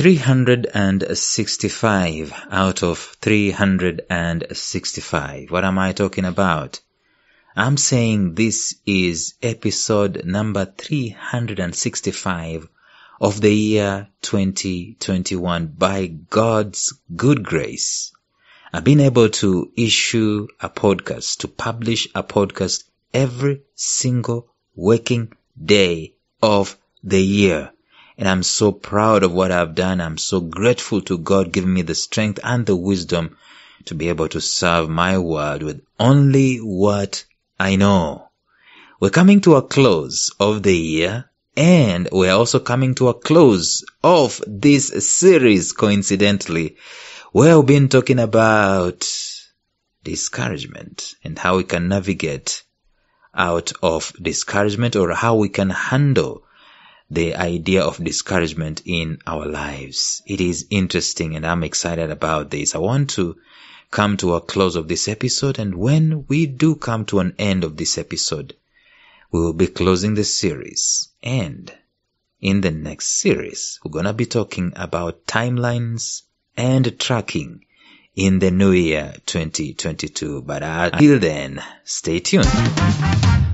365 out of 365. What am I talking about? I'm saying this is episode number 365 of the year 2021 by God's good grace. I've been able to issue a podcast, to publish a podcast every single working day of the year. And I'm so proud of what I've done. I'm so grateful to God giving me the strength and the wisdom to be able to serve my world with only what I know. We're coming to a close of the year and we're also coming to a close of this series coincidentally where we've been talking about discouragement and how we can navigate out of discouragement or how we can handle the idea of discouragement in our lives. It is interesting and I'm excited about this. I want to come to a close of this episode and when we do come to an end of this episode, we will be closing the series and in the next series, we're going to be talking about timelines and tracking in the new year 2022. But uh, until then, stay tuned.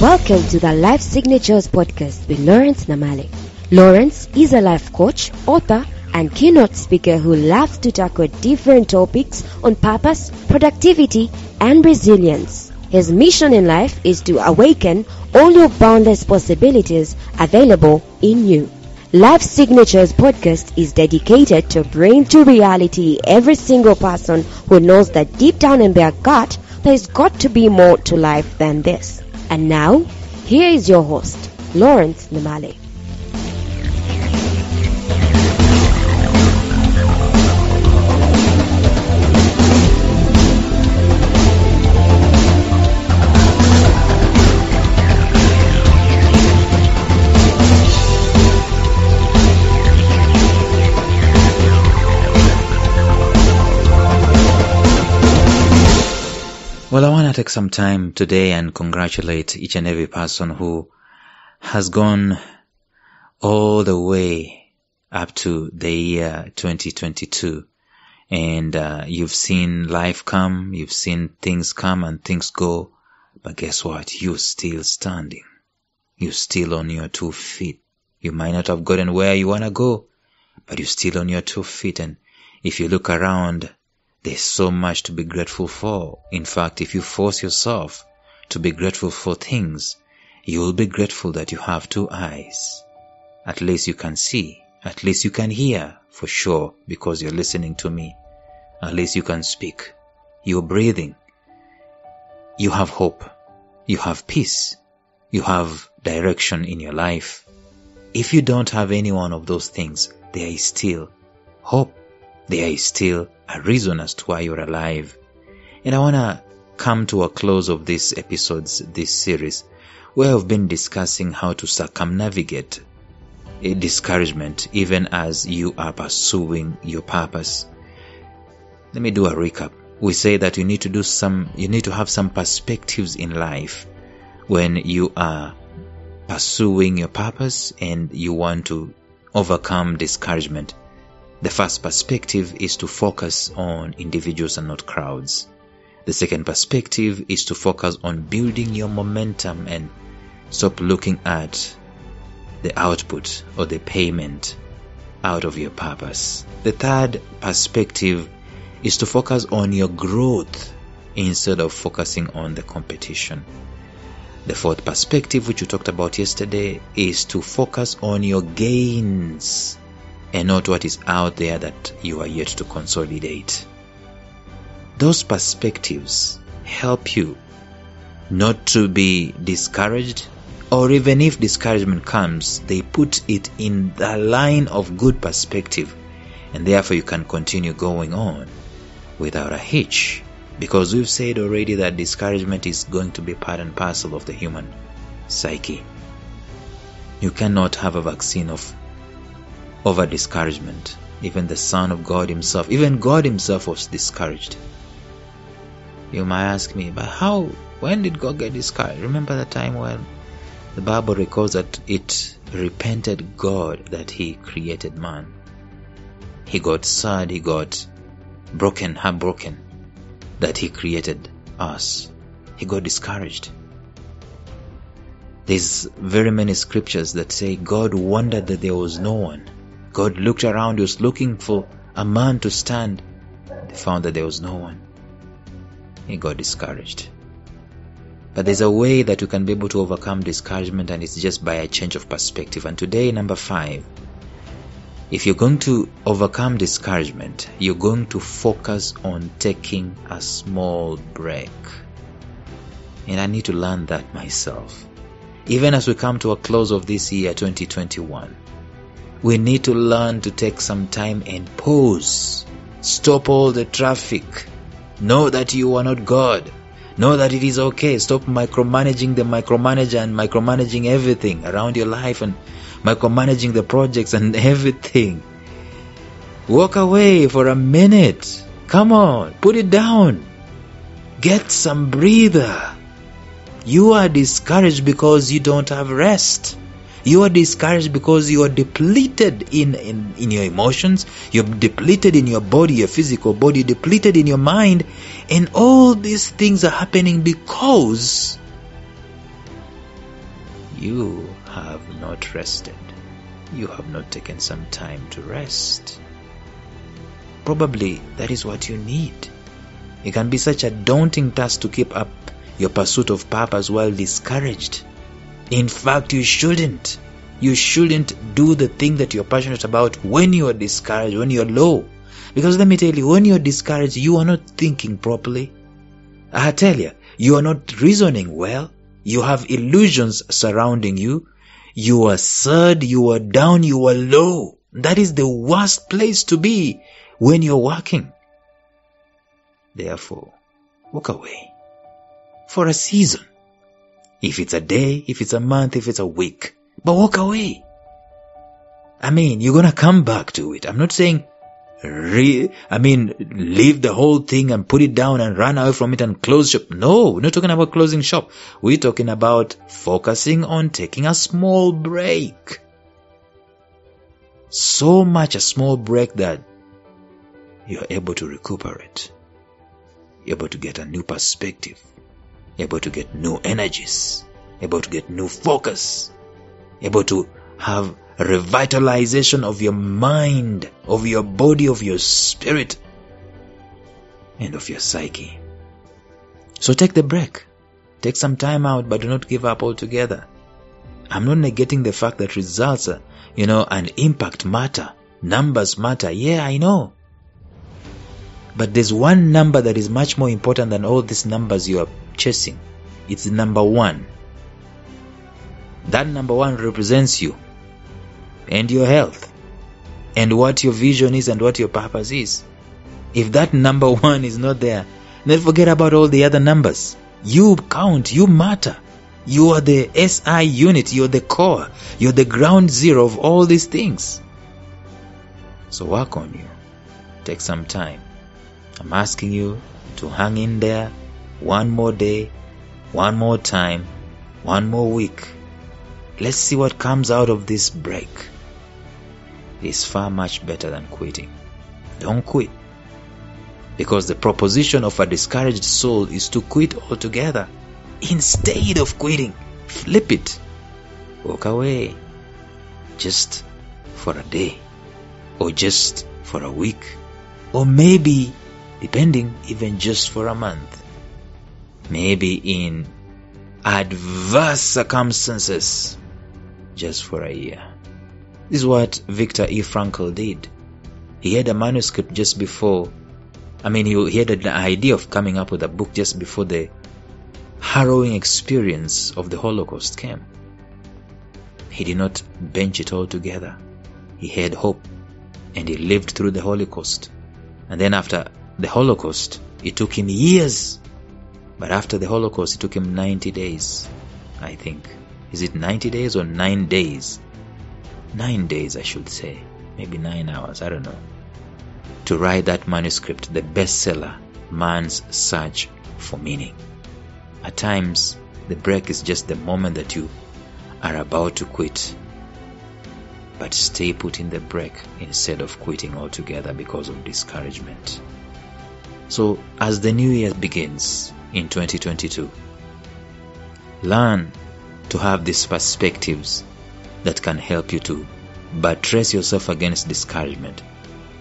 Welcome to the Life Signatures podcast with Lawrence Namale. Lawrence is a life coach, author, and keynote speaker who loves to tackle different topics on purpose, productivity, and resilience. His mission in life is to awaken all your boundless possibilities available in you. Life Signatures podcast is dedicated to bring to reality every single person who knows that deep down in their gut there's got to be more to life than this. And now, here is your host, Lawrence Namale. Take some time today and congratulate each and every person who has gone all the way up to the year 2022. And uh, you've seen life come, you've seen things come and things go. But guess what? You're still standing. You're still on your two feet. You might not have gotten where you want to go, but you're still on your two feet. And if you look around, there's so much to be grateful for. In fact, if you force yourself to be grateful for things, you will be grateful that you have two eyes. At least you can see. At least you can hear for sure because you're listening to me. At least you can speak. You're breathing. You have hope. You have peace. You have direction in your life. If you don't have any one of those things, there is still hope. There is still a reason as to why you're alive. And I want to come to a close of this episodes, this series, where I've been discussing how to circumnavigate a discouragement even as you are pursuing your purpose. Let me do a recap. We say that you need to do some, you need to have some perspectives in life when you are pursuing your purpose and you want to overcome discouragement. The first perspective is to focus on individuals and not crowds. The second perspective is to focus on building your momentum and stop looking at the output or the payment out of your purpose. The third perspective is to focus on your growth instead of focusing on the competition. The fourth perspective, which we talked about yesterday, is to focus on your gains and not what is out there that you are yet to consolidate. Those perspectives help you not to be discouraged, or even if discouragement comes, they put it in the line of good perspective, and therefore you can continue going on without a hitch. Because we've said already that discouragement is going to be part and parcel of the human psyche. You cannot have a vaccine of over discouragement. Even the Son of God Himself, even God Himself was discouraged. You might ask me, but how? When did God get discouraged? Remember the time when the Bible records that it repented God that He created man. He got sad, he got broken, heartbroken that He created us. He got discouraged. There's very many scriptures that say God wondered that there was no one. God looked around, he was looking for a man to stand. They found that there was no one. He got discouraged. But there's a way that you can be able to overcome discouragement, and it's just by a change of perspective. And today, number five, if you're going to overcome discouragement, you're going to focus on taking a small break. And I need to learn that myself. Even as we come to a close of this year, 2021, we need to learn to take some time and pause. Stop all the traffic. Know that you are not God. Know that it is okay. Stop micromanaging the micromanager and micromanaging everything around your life and micromanaging the projects and everything. Walk away for a minute. Come on, put it down. Get some breather. You are discouraged because you don't have rest. You are discouraged because you are depleted in, in, in your emotions, you're depleted in your body, your physical body, depleted in your mind, and all these things are happening because you have not rested. You have not taken some time to rest. Probably that is what you need. It can be such a daunting task to keep up your pursuit of purpose while discouraged. In fact, you shouldn't. You shouldn't do the thing that you're passionate about when you are discouraged, when you're low. Because let me tell you, when you're discouraged, you are not thinking properly. I tell you, you are not reasoning well. You have illusions surrounding you. You are sad, you are down, you are low. That is the worst place to be when you're working. Therefore, walk away for a season. If it's a day, if it's a month, if it's a week, but walk away. I mean, you're gonna come back to it. I'm not saying, re- I mean, leave the whole thing and put it down and run away from it and close shop. No, we're not talking about closing shop. We're talking about focusing on taking a small break. So much a small break that you're able to recuperate. You're able to get a new perspective able to get new energies, able to get new focus, able to have revitalization of your mind, of your body, of your spirit, and of your psyche. So take the break. Take some time out, but do not give up altogether. I'm not negating the fact that results, you know, and impact matter. Numbers matter. Yeah, I know. But there's one number that is much more important than all these numbers you are chasing. It's number one. That number one represents you and your health and what your vision is and what your purpose is. If that number one is not there, then forget about all the other numbers. You count, you matter. You are the SI unit, you're the core, you're the ground zero of all these things. So work on you. Take some time. I'm asking you to hang in there one more day, one more time, one more week. Let's see what comes out of this break. It's far much better than quitting. Don't quit. Because the proposition of a discouraged soul is to quit altogether. Instead of quitting, flip it. Walk away. Just for a day. Or just for a week. Or maybe, depending, even just for a month maybe in adverse circumstances just for a year. This is what Viktor E. Frankl did. He had a manuscript just before, I mean, he, he had an idea of coming up with a book just before the harrowing experience of the Holocaust came. He did not bench it all together. He had hope and he lived through the Holocaust. And then after the Holocaust, it took him years but after the Holocaust, it took him 90 days, I think. Is it 90 days or 9 days? 9 days, I should say. maybe nine hours, I don't know, to write that manuscript, the bestseller, Man's Search for Meaning. At times, the break is just the moment that you are about to quit. But stay put in the break instead of quitting altogether because of discouragement. So, as the new year begins in 2022, learn to have these perspectives that can help you to buttress yourself against discouragement.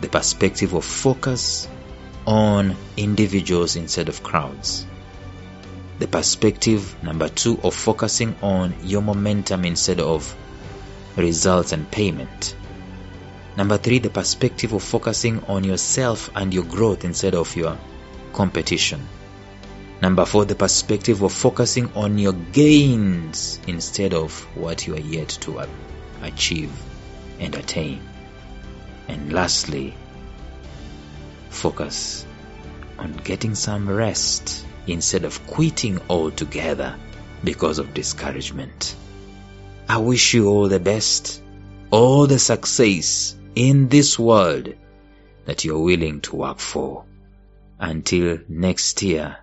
The perspective of focus on individuals instead of crowds. The perspective, number two, of focusing on your momentum instead of results and payment. Number three, the perspective of focusing on yourself and your growth instead of your competition. Number four, the perspective of focusing on your gains instead of what you are yet to achieve and attain. And lastly, focus on getting some rest instead of quitting altogether because of discouragement. I wish you all the best, all the success in this world that you're willing to work for. Until next year,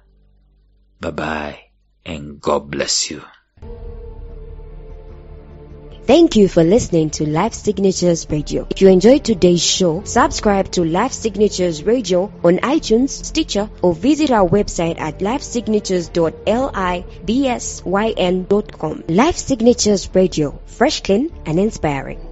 bye bye and God bless you. Thank you for listening to Life Signatures Radio. If you enjoyed today's show, subscribe to Life Signatures Radio on iTunes, Stitcher, or visit our website at lifesignatures.libsyn.com. Life Signatures Radio, fresh, clean, and inspiring.